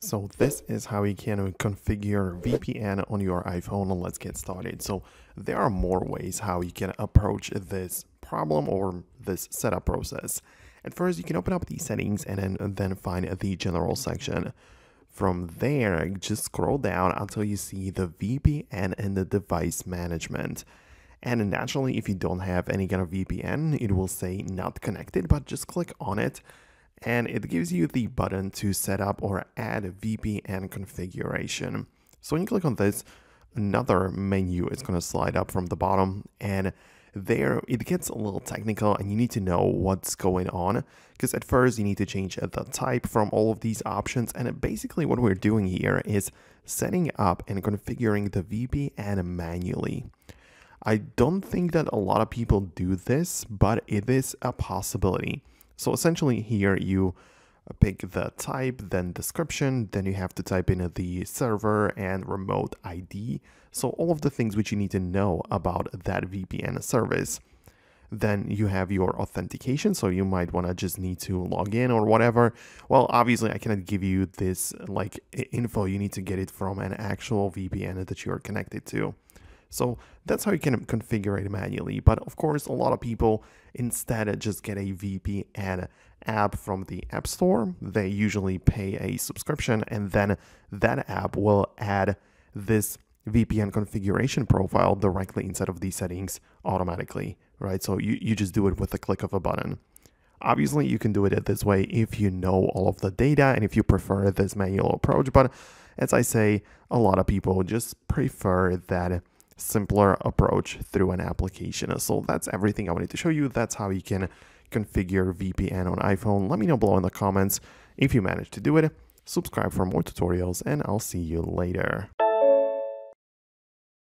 So this is how you can configure VPN on your iPhone. and Let's get started. So there are more ways how you can approach this problem or this setup process. At first, you can open up the settings and then, then find the general section. From there, just scroll down until you see the VPN and the device management. And naturally, if you don't have any kind of VPN, it will say not connected, but just click on it and it gives you the button to set up or add a VPN configuration. So when you click on this, another menu is going to slide up from the bottom and there it gets a little technical and you need to know what's going on because at first you need to change the type from all of these options and basically what we're doing here is setting up and configuring the VPN manually. I don't think that a lot of people do this, but it is a possibility. So essentially here you pick the type, then description, then you have to type in the server and remote ID. So all of the things which you need to know about that VPN service. Then you have your authentication, so you might want to just need to log in or whatever. Well, obviously I cannot give you this like info, you need to get it from an actual VPN that you're connected to. So that's how you can configure it manually. But of course, a lot of people instead just get a VPN app from the App Store. They usually pay a subscription and then that app will add this VPN configuration profile directly inside of these settings automatically, right? So you, you just do it with a click of a button. Obviously, you can do it this way if you know all of the data and if you prefer this manual approach. But as I say, a lot of people just prefer that simpler approach through an application. So that's everything I wanted to show you. That's how you can configure VPN on iPhone. Let me know below in the comments if you managed to do it. Subscribe for more tutorials and I'll see you later.